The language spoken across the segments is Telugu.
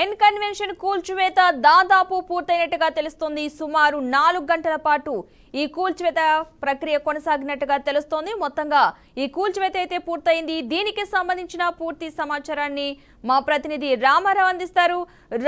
ఎన్ కన్వెన్షన్ కూల్చివేత దాదాపు పూర్తయినట్టుగా తెలుస్తోంది. సుమారు నాలుగు గంటల పాటు ఈ కూల్చివేత ప్రక్రియ కొనసాగినట్టుగా తెలుస్తోంది. మొత్తంగా ఈ కూల్చివేత అయితే పూర్తయింది. దీనికి సంబంధించిన పూర్తి సమాచారాన్ని మా ప్రతినిధి రామారావు అందిస్తారు.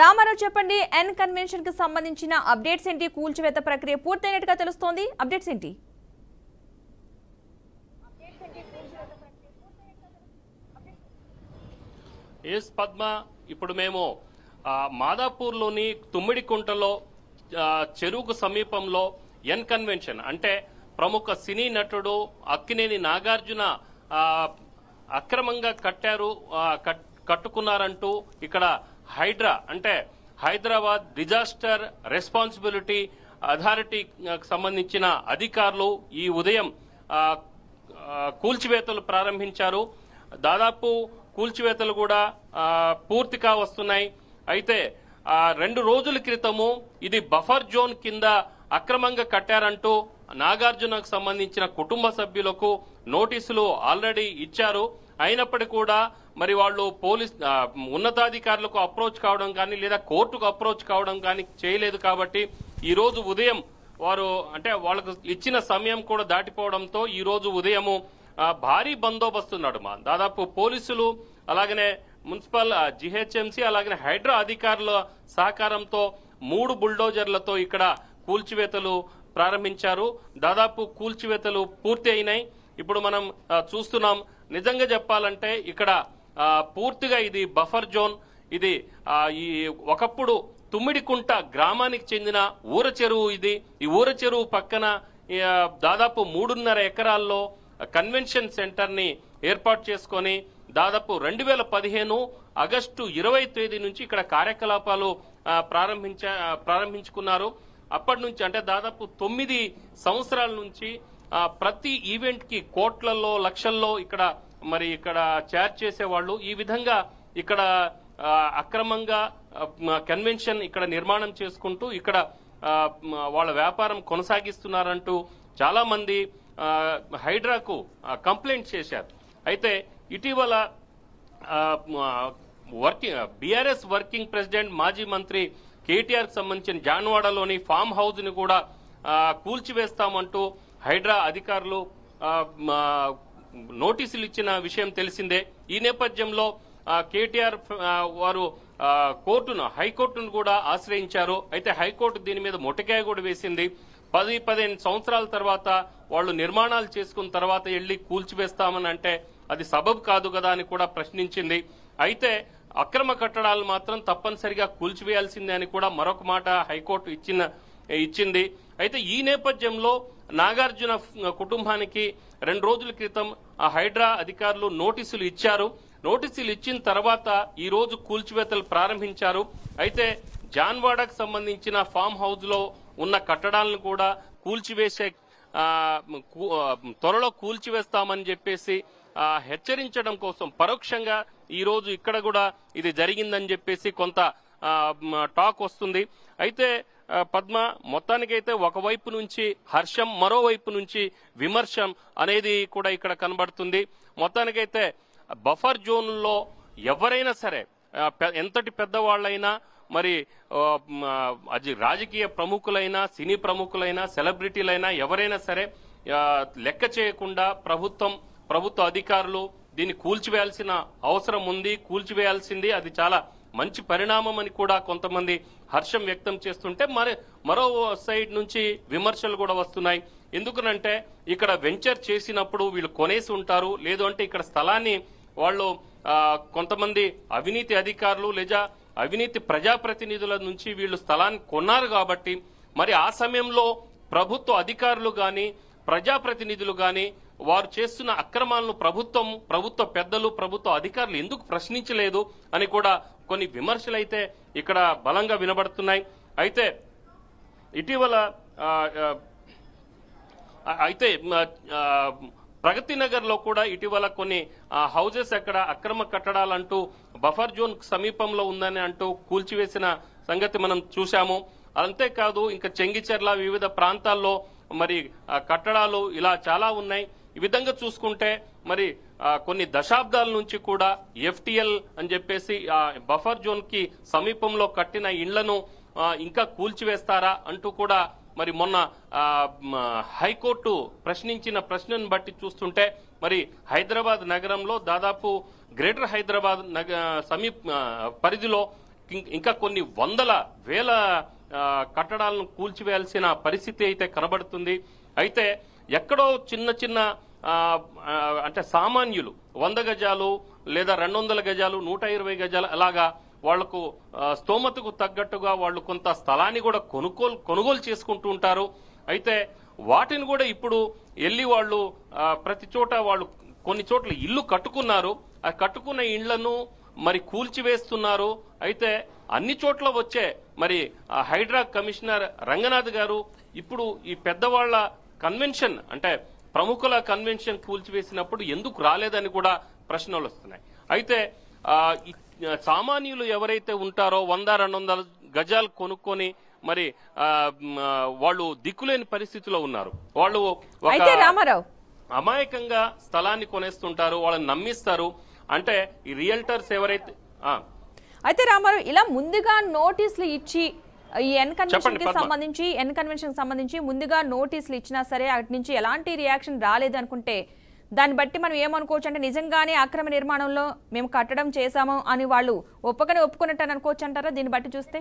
రామారావు చెప్పండి ఎన్ కన్వెన్షన్కి సంబంధించిన అప్డేట్స్ ఏంటి? కూల్చివేత ప్రక్రియ పూర్తయినట్టుగా తెలుస్తోంది. అప్డేట్స్ ఏంటి? ఎస్ పద్మ ఇప్పుడు మేము మాదాపూర్లోని తుమ్మిడికుంటలో చెరువుకు సమీపంలో ఎన్ కన్వెన్షన్. అంటే ప్రముఖ సినీ నటుడు అక్కినేని నాగార్జున అక్రమంగా కట్టారు కట్- కట్టుకున్నారంటూ ఇక్కడ హైడ్రా అంటే హైదరాబాద్ డిజాస్టర్ రెస్పాన్సిబిలిటీ అథారిటీ సంబంధించిన అధికారులు ఈ ఉదయం కూల్చివేతలు ప్రారంభించారు. దాదాపు కూల్చివేతలు కూడా పూర్తిగా వస్తున్నాయి. అయితే ఆ, రెండు రోజుల క్రితము ఇది బఫర్ జోన్ కింద అక్రమంగా కట్టారంటూ నాగార్జునకు సంబంధించిన కుటుంబ సభ్యులకు నోటీసులు ఆల్రెడీ ఇచ్చారు. అయినప్పటికీ కూడా మరి వాళ్ళు పోలీస్ ఉన్నతాధికారులకు అప్రోచ్ కావడం కానీ లేదా కోర్టుకు అప్రోచ్ కావడం కానీ చేయలేదు కాబట్టి ఈ రోజు ఉదయం వారు అంటే వాళ్ళకు ఇచ్చిన సమయం కూడా దాటిపోవడంతో ఈ రోజు ఉదయము భారీ బందోబస్తు నడుమ దాదాపు పోలీసులు అలాగనే మున్సిపల్ జిహెచ్ఎంసీ అలాగే హైడ్రా అధికారుల సహకారంతో మూడు బుల్డోజర్లతో ఇక్కడ కూల్చివేతలు ప్రారంభించారు. దాదాపు కూల్చివేతలు పూర్తి అయినాయి. ఇప్పుడు మనం చూస్తున్నాం. నిజంగా చెప్పాలంటే ఇక్కడ పూర్తిగా ఇది బఫర్ జోన్. ఇది ఈ ఒకప్పుడు తుమ్మిడికుంట గ్రామానికి చెందిన ఊర చెరువు ఇది. ఈ ఊర చెరువు పక్కన దాదాపు మూడున్నర ఎకరాల్లో కన్వెన్షన్ సెంటర్ని ఏర్పాటు చేసుకొని దాదాపు రెండు వేల పదిహేను ఆగస్టు ఇరవై తేదీ నుంచి ఇక్కడ కార్యకలాపాలు ప్రారంభించ ప్రారంభించుకున్నారు. అప్పటి నుంచి అంటే దాదాపు తొమ్మిది సంవత్సరాల నుంచి ప్రతి ఈవెంట్కి కోట్లలో లక్షల్లో ఇక్కడ మరి ఇక్కడ చేర్ చేసేవాళ్ళు. ఈ విధంగా ఇక్కడ అక్రమంగా కన్వెన్షన్ ఇక్కడ నిర్మాణం చేసుకుంటూ ఇక్కడ వాళ్ళ వ్యాపారం కొనసాగిస్తున్నారంటూ చాలా మంది హైడ్రాకు కంప్లైంట్ చేశారు. అయితే ఇటీవల వర్కింగ్ బీఆర్ఎస్ వర్కింగ్ ప్రెసిడెంట్ మాజీ మంత్రి కేటీఆర్ సంబంధించిన జాన్వాడలోని ఫామ్ హౌస్ని కూడా కూల్చివేస్తామంటూ హైడ్రా అధికారులు నోటీసులు ఇచ్చిన విషయం తెలిసిందే. ఈ నేపథ్యంలో కేటీఆర్ వారు కోర్టును హైకోర్టును కూడా ఆశ్రయించారు. అయితే హైకోర్టు దీని మీద మొట్టకాయ కూడా వేసింది. పది పదిహేను సంవత్సరాల తర్వాత వాళ్ళు నిర్మాణాలు చేసుకున్న తర్వాత వెళ్ళి కూల్చివేస్తామని అంటే అది సబబ్ కాదు కదా అని కూడా ప్రశ్నించింది. అయితే అక్రమ కట్టడాలు మాత్రం తప్పనిసరిగా కూల్చివేయాల్సిందే అని కూడా మరొక మాట హైకోర్టు ఇచ్చిన ఇచ్చింది. అయితే ఈ నేపథ్యంలో నాగార్జున కుటుంబానికి రెండు రోజుల క్రితం ఆ హైడ్రా అధికారులు నోటీసులు ఇచ్చారు. నోటీసులు ఇచ్చిన తర్వాత ఈ రోజు కూల్చివేతలు ప్రారంభించారు. అయితే జాన్వాడకు సంబంధించిన ఫామ్ హౌస్లో ఉన్న కట్టడాలను కూడా కూల్చివేసే కూ- త్వరలో కూల్చివేస్తామని చెప్పేసి హెచ్చరించడం కోసం పరోక్షంగా ఈరోజు ఇక్కడ కూడా ఇది జరిగిందని చెప్పేసి కొంత టాక్ వస్తుంది. అయితే పద్మ మొత్తానికైతే ఒకవైపు నుంచి హర్షం మరోవైపు నుంచి విమర్శం అనేది కూడా ఇక్కడ కనబడుతుంది. మొత్తానికైతే బఫర్ జోన్లో ఎవరైనా సరే ఎంతటి పెద్దవాళ్ళైనా మరి అది రాజకీయ ప్రముఖులైనా సినీ ప్రముఖులైనా సెలబ్రిటీలైనా ఎవరైనా సరే లెక్క చేయకుండా ప్రభుత్వం ప్రభుత్వ అధికారులు దీన్ని కూల్చివేయాల్సిన అవసరం ఉంది కూల్చివేయాల్సింది. అది చాలా మంచి పరిణామం అని కూడా కొంతమంది హర్షం వ్యక్తం చేస్తుంటే మరి మరో సైడ్ నుంచి విమర్శలు కూడా వస్తున్నాయి. ఎందుకనంటే ఇక్కడ వెంచర్ చేసినప్పుడు వీళ్ళు కొనేసి ఉంటారు. లేదు అంటే ఇక్కడ స్థలాన్ని వాళ్ళు కొంతమంది అవినీతి అధికారులు లేదా అవినీతి ప్రజాప్రతినిధుల నుంచి వీళ్ళు స్థలాన్ని కొన్నారు కాబట్టి మరి ఆ సమయంలో ప్రభుత్వ అధికారులు గాని ప్రజాప్రతినిధులు గాని వారు చేస్తున్న అక్రమాలను ప్రభుత్వం ప్రభుత్వ పెద్దలు ప్రభుత్వ అధికారులు ఎందుకు ప్రశ్నించలేదు అని కూడా కొన్ని విమర్శలు అయితే ఇక్కడ బలంగా వినబడుతున్నాయి. అయితే ఇటీవల అయితే ప్రగతి నగర్లో కూడా ఇటీవల కొన్ని హౌజెస్ అక్కడ అక్రమ కట్టడాలంటూ బఫర్ జోన్ సమీపంలో ఉందని అంటూ కూల్చివేసిన సంగతి మనం చూశాము. అంతేకాదు ఇంకా చెంగిచెర్ల వివిధ ప్రాంతాల్లో మరి కట్టడాలు ఇలా చాలా ఉన్నాయి. ఈ విధంగా చూసుకుంటే మరి కొన్ని దశాబ్దాల నుంచి కూడా ఎఫ్టిఎల్ అని చెప్పేసి ఆ బఫర్ జోన్కి సమీపంలో కట్టిన ఇండ్లను ఇంకా కూల్చివేస్తారా అంటూ కూడా మరి మొన్న హైకోర్టు ప్రశ్నించిన ప్రశ్నను బట్టి చూస్తుంటే మరి హైదరాబాద్ నగరంలో దాదాపు గ్రేటర్ హైదరాబాద్ నగ సమీప పరిధిలో ఇంకా కొన్ని వందల వేల కట్టడాలను కూల్చివేయాల్సిన పరిస్థితి అయితే కనబడుతుంది. అయితే ఎక్కడో చిన్న చిన్న అంటే సామాన్యులు వంద గజాలు లేదా రెండు వందల గజాలు నూట ఇరవై గజాలు అలాగా వాళ్ళకు స్తోమతకు తగ్గట్టుగా వాళ్ళు కొంత స్థలాన్ని కూడా కొనుగోలు కొనుగోలు చేసుకుంటూ ఉంటారు. అయితే వాటిని కూడా ఇప్పుడు వెళ్ళి వాళ్ళు ప్రతి చోట వాళ్ళు కొన్ని చోట్ల ఇల్లు కట్టుకున్నారు. ఆ కట్టుకున్న ఇళ్ళను మరి కూల్చివేస్తున్నారు. అయితే అన్ని చోట్ల వచ్చే మరి ఆ హైడ్రా కమిషనర్ రంగనాథ్ గారు ఇప్పుడు ఈ పెద్దవాళ్ళ కన్వెన్షన్ అంటే ప్రముఖుల కన్వెన్షన్ కూల్చివేసినప్పుడు ఎందుకు రాలేదని కూడా ప్రశ్నలు వస్తున్నాయి. అయితే సామాన్యులు ఎవరైతే ఉంటారో వంద రెండు వందల గజాలు కొనుక్కొని మరి వాళ్ళు దిక్కులేని పరిస్థితిలో ఉన్నారు. వాళ్ళు అయితే రామారావు. అమాయకంగా స్థలాన్ని కొనేస్తుంటారు వాళ్ళని నమ్మిస్తారు. అంటే ఈ రియల్టర్స్ ఎవరైతే అయితే రామారావు ఇలా ముందుగా నోటీసులు ఇచ్చి ఈ ఎన్ కన్వెన్షన్కి. సంబంధించి ఎన్ కన్వెన్షన్కి సంబంధించి ముందుగా నోటీసులు ఇచ్చినా సరే అటు నుంచి ఎలాంటి రియాక్షన్ రాలేదు అనుకుంటే దాన్ని బట్టి మనం ఏమనుకోవచ్చు అంటే నిజంగానే అక్రమ నిర్మాణంలో మేము కట్టడం చేశాము అని వాళ్ళు ఒప్పకనే ఒప్పుకున్నట్టు అని అనుకోవచ్చు అంటారా? దీన్ని బట్టి చూస్తే.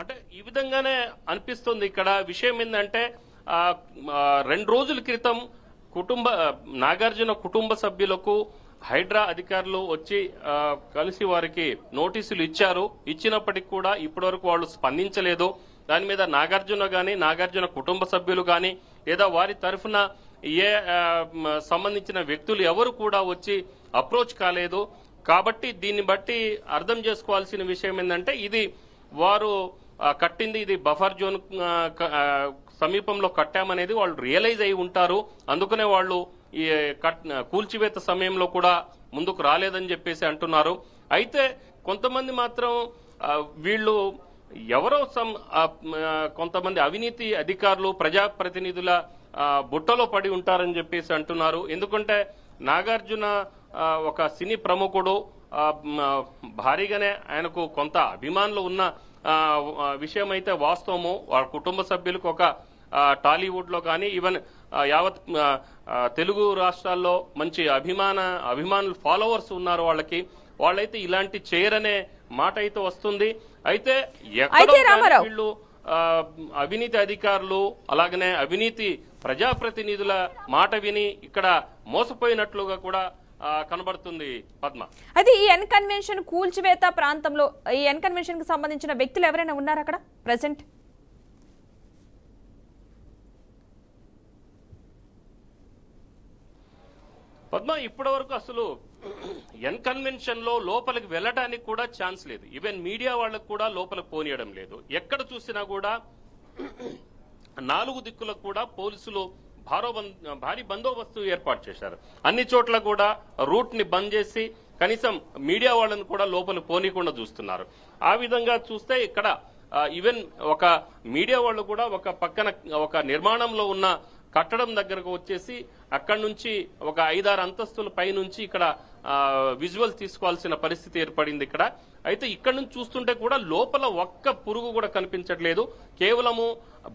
అంటే ఈ విధంగానే అనిపిస్తుంది ఇక్కడ విషయం ఏంటంటే రెండు రోజుల క్రితం కుటుంబ నాగార్జున కుటుంబ సభ్యులకు హైడ్రా అధికారులు వచ్చి కలిసి వారికి నోటీసులు ఇచ్చారు. ఇచ్చినప్పటికీ కూడా ఇప్పటివరకు వాళ్ళు స్పందించలేదు. దాని మీద నాగార్జున గాని నాగార్జున కుటుంబ సభ్యులు గాని లేదా వారి తరఫున ఏ సంబంధించిన వ్యక్తులు ఎవరు కూడా వచ్చి అప్రోచ్ కాలేదు. కాబట్టి దీన్ని బట్టి అర్థం చేసుకోవాల్సిన విషయం ఏంటంటే ఇది వారు కట్టింది ఇది బఫర్ జోన్ సమీపంలో కట్టామనేది వాళ్ళు రియలైజ్ అయి ఉంటారు. అందుకనే వాళ్ళు ఈ కట్ కూల్చివేత సమయంలో కూడా ముందుకు రాలేదని చెప్పేసి అంటున్నారు. అయితే కొంతమంది మాత్రం వీళ్ళు ఎవరో సమ్ కొంతమంది అవినీతి అధికారులు ప్రజాప్రతినిధుల బుట్టలో పడి ఉంటారని చెప్పేసి అంటున్నారు. ఎందుకంటే నాగార్జున ఒక సినీ ప్రముఖుడు భారీగానే ఆయనకు కొంత అభిమానులు ఉన్న విషయం అయితే వాస్తవము. వాళ్ళ కుటుంబ సభ్యులకు ఒక టాలీవుడ్లో టాలీవుడ్లో కానీ ఈవెన్ యావత్ తెలుగు రాష్ట్రాల్లో మంచి అభిమాన అభిమానులు ఫాలోవర్స్ ఉన్నారు వాళ్ళకి. వాళ్ళైతే ఇలాంటి చేయరనే మాట అయితే వస్తుంది. అయితే ఎక్కడో. వీళ్ళు అవినీతి అధికారులు అలాగనే అవినీతి ప్రజాప్రతినిధుల మాట విని ఇక్కడ మోసపోయినట్లుగా కూడా కనబడుతుంది పద్మ. అయితే ఈ ఎన్ కన్వెన్షన్ కూల్చివేత ప్రాంతంలో ఈ ఎన్ కన్వెన్షన్కి సంబంధించిన వ్యక్తులు ఎవరైనా ఉన్నారా అక్కడ? ప్రెసెంట్? పద్మ ఇప్పటి వరకు అసలు ఎన్ కన్వెన్షన్లో లోపలికి వెళ్ళడానికి కూడా ఛాన్స్ లేదు. ఈవెన్ మీడియా వాళ్ళకు కూడా లోపలికి పోనీయడం లేదు. ఎక్కడ చూసినా కూడా నాలుగు దిక్కులకు కూడా పోలీసులు భారో బం- భారీ బందోబస్తు ఏర్పాటు చేశారు. అన్ని చోట్ల కూడా రూట్ని బంద్ చేసి కనీసం మీడియా వాళ్ళని కూడా లోపలికి పోనీయకుండా చూస్తున్నారు. ఆ విధంగా చూస్తే ఇక్కడ ఈవెన్ ఒక మీడియా వాళ్ళు కూడా ఒక పక్కన ఒక నిర్మాణంలో ఉన్న కట్టడం దగ్గరకు వచ్చేసి అక్కడి నుంచి ఒక ఐదారు అంతస్తుల పై నుంచి ఇక్కడ విజువల్ తీసుకోవాల్సిన పరిస్థితి ఏర్పడింది ఇక్కడ. అయితే ఇక్కడ నుంచి చూస్తుంటే కూడా లోపల ఒక్క పురుగు కూడా కనిపించట్లేదు. కేవలము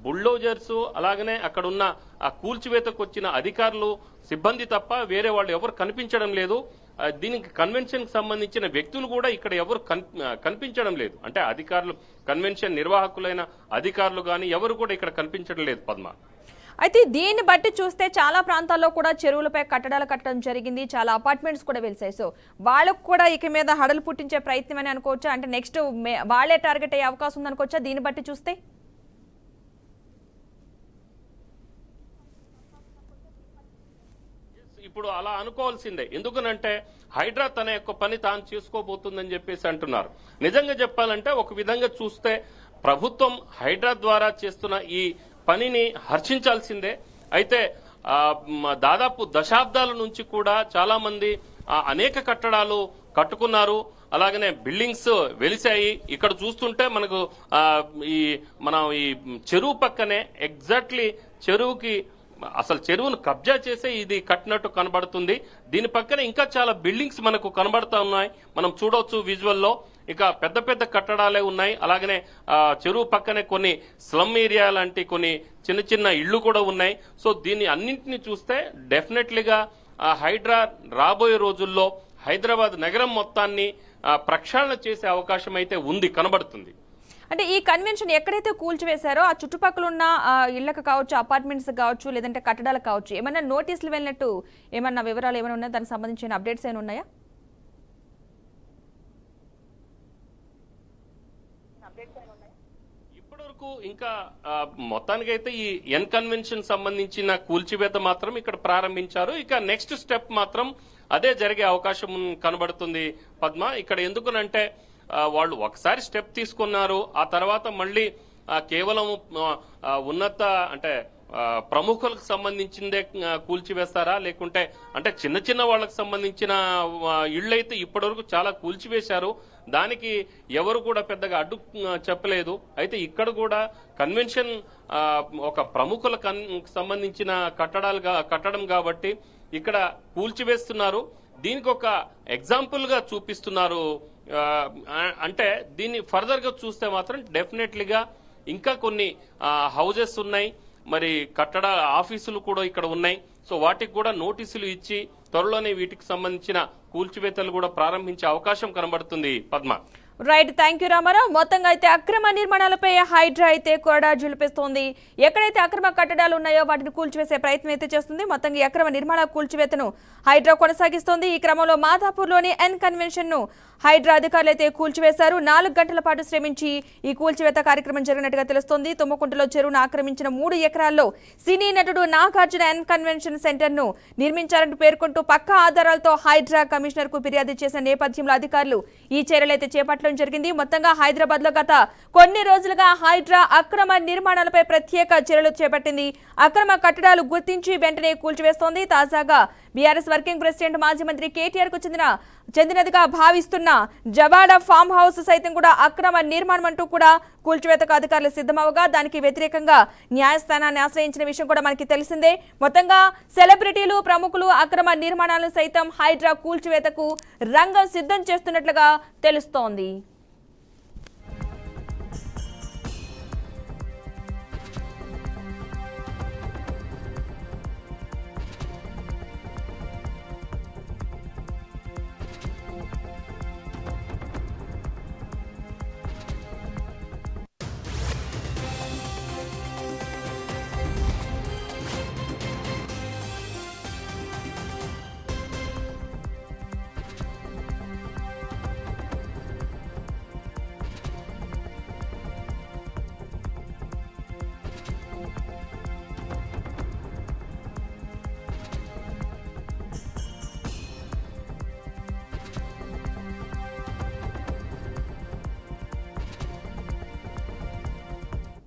బుల్డోజర్స్ అలాగనే అక్కడ ఉన్న ఆ కూల్చివేతకు వచ్చిన అధికారులు సిబ్బంది తప్ప వేరే వాళ్ళు ఎవరు కనిపించడం లేదు. దీనికి కన్వెన్షన్కి సంబంధించిన వ్యక్తులు కూడా ఇక్కడ ఎవరు కన్- కనిపించడం లేదు. అంటే అధికారులు కన్వెన్షన్ నిర్వాహకులైన అధికారులు గాని ఎవరు కూడా ఇక్కడ కనిపించడం లేదు పద్మ. అయితే దీన్ని బట్టి చూస్తే చాలా ప్రాంతాల్లో కూడా చెరువులపై కట్టడాలు కట్టడం జరిగింది. చాలా అపార్ట్మెంట్స్ కూడా వెలిసాయి సో వాళ్ళకు కూడా ఇక మీద హడలు పుట్టించే ప్రయత్నం అని అనుకోవచ్చా? అంటే నెక్స్ట్ వాళ్ళే టార్గెట్ అయ్యే అవకాశం ఉంది అనుకోవచ్చా? దీన్ని బట్టి చూస్తే? ఇప్పుడు అలా అనుకోవాల్సిందే. ఎందుకనంటే హైడ్రా తన యొక్క పని తాను చేసుకోబోతుందని చెప్పేసి అంటున్నారు. నిజంగా చెప్పాలంటే ఒక విధంగా చూస్తే ప్రభుత్వం హైడ్రా ద్వారా చేస్తున్న ఈ పనిని హర్షించాల్సిందే. అయితే దాదాపు దశాబ్దాల నుంచి కూడా చాలా మంది అనేక కట్టడాలు కట్టుకున్నారు. అలాగనే బిల్డింగ్స్ వెలిసాయి ఇక్కడ చూస్తుంటే మనకు ఈ మనం ఈ చెరువు పక్కనే ఎగ్జాక్ట్లీ చెరువుకి అసలు చెరువును కబ్జా చేసే ఇది కట్టినట్టు కనబడుతుంది. దీని పక్కన ఇంకా చాలా బిల్డింగ్స్ మనకు కనబడతా ఉన్నాయి. మనం చూడవచ్చు విజువల్లో. ఇక పెద్ద పెద్ద కట్టడాలే ఉన్నాయి. అలాగనే చెరువు పక్కనే కొన్ని స్లమ్ ఏరియా లాంటి కొన్ని చిన్న చిన్న ఇళ్ళు కూడా ఉన్నాయి. సో దీన్ని అన్నింటినీ చూస్తే డెఫినెట్లీగా హైడ్రా రాబోయే రోజుల్లో హైదరాబాద్ నగరం మొత్తాన్ని ప్రక్షాళన చేసే అవకాశం అయితే ఉంది కనబడుతుంది. అంటే ఈ కన్వెన్షన్ ఎక్కడైతే కూల్చివేశారో ఆ చుట్టుపక్కల ఉన్న ఆ, ఇళ్ళకు కావచ్చు అపార్ట్మెంట్స్ కావచ్చు లేదంటే కట్టడాలకు కావచ్చు ఏమైనా నోటీసులు వెళ్ళినట్టు ఏమన్నా వివరాలు ఏమైనా ఉన్నాయా? దానికి సంబంధించిన అప్డేట్స్ ఏమైనా ఉన్నాయా? వరకు ఇంకా మొత్తానికైతే ఈ ఎన్ కన్వెన్షన్ సంబంధించిన కూల్చివేత మాత్రం ఇక్కడ ప్రారంభించారు. ఇక నెక్స్ట్ స్టెప్ మాత్రం అదే జరిగే అవకాశం కనబడుతుంది పద్మ. ఇక్కడ ఎందుకునంటే వాళ్ళు ఒకసారి స్టెప్ తీసుకున్నారు. ఆ తర్వాత మళ్ళీ కేవలం ఉన్నత అంటే ప్రముఖులకు సంబంధించిందే కూల్చివేస్తారా? లేకుంటే అంటే చిన్న చిన్న వాళ్ళకి సంబంధించిన ఇళ్ళైతే ఇప్పటివరకు చాలా కూల్చివేశారు. దానికి ఎవరు కూడా పెద్దగా అడ్డు చెప్పలేదు. అయితే ఇక్కడ కూడా కన్వెన్షన్ ఒక ప్రముఖుల కన్ సంబంధించిన కట్టడాలుగా కట్టడం కాబట్టి ఇక్కడ కూల్చివేస్తున్నారు. దీనికి ఒక ఎగ్జాంపుల్గా చూపిస్తున్నారు. అంటే దీన్ని ఫర్దర్గా చూస్తే మాత్రం డెఫినెట్లీగా ఇంకా కొన్ని హౌజెస్ ఉన్నాయి. మరి కట్టడ ఆఫీసులు కూడా ఇక్కడ ఉన్నాయి. సో వాటికి కూడా నోటీసులు ఇచ్చి త్వరలోనే వీటికి సంబంధించిన కూల్చివేతలు కూడా ప్రారంభించే అవకాశం కనబడుతుంది. Padma. Right thank you Ramarao మొత్తంగా అయితే అక్రమ నిర్మాణాలపై హైడ్రా అయితే కూడా జులిపిస్తోంది ఎక్కడైతే అక్రమ కట్టడాలు ఉన్నాయో వాటిని కూల్చివేసే ప్రయత్నం అయితే చేస్తుంది. మొత్తంగా అక్రమ నిర్మాణ కూల్చివేతను హైడ్రా కొనసాగిస్తోంది. ఈ క్రమంలో మాధాపూర్లోని ఎన్ కన్వెన్షన్ను హైడ్రా అధికారులు అయితే కూల్చివేశారు. నాలుగు గంటల పాటు శ్రమించి ఈ కూల్చివేత కార్యక్రమం జరిగినట్టుగా తెలుస్తోంది. తుమ్మకుంటలో చెరువును ఆక్రమించిన మూడు ఎకరాల్లో సినీ నటుడు నాగార్జున ఎన్ కన్వెన్షన్ సెంటర్ను నిర్మించారంటూ పేర్కొంటూ పక్కా ఆధారాలతో హైడ్రా కమిషనర్కు ఫిర్యాదు చేసిన నేపథ్యంలో అధికారులు ఈ చర్యలైతే చేపట్టడం జరిగింది. మొత్తంగా హైదరాబాద్లో గత కొన్ని రోజులుగా హైడ్రా అక్రమ నిర్మాణాలపై ప్రత్యేక చర్యలు చేపట్టింది. అక్రమ కట్టడాలు గుర్తించి వెంటనే కూల్చివేస్తోంది. తాజాగా బీఆర్ఎస్ వర్కింగ్ ప్రెసిడెంట్ మాజీ మంత్రి కేటీఆర్కు చెందిన చెందినదిగా భావిస్తున్న జవాడ ఫామ్ హౌస్ సైతం కూడా అక్రమ నిర్మాణం అంటూ కూడా కూల్చివేతకు అధికారులు సిద్ధమవగా దానికి వ్యతిరేకంగా న్యాయస్థానాన్ని ఆశ్రయించిన విషయం కూడా మనకి తెలిసిందే. మొత్తంగా సెలబ్రిటీలు ప్రముఖులు అక్రమ నిర్మాణాలను సైతం హైడ్రా కూల్చివేతకు రంగం సిద్ధం చేస్తున్నట్లుగా తెలుస్తోంది.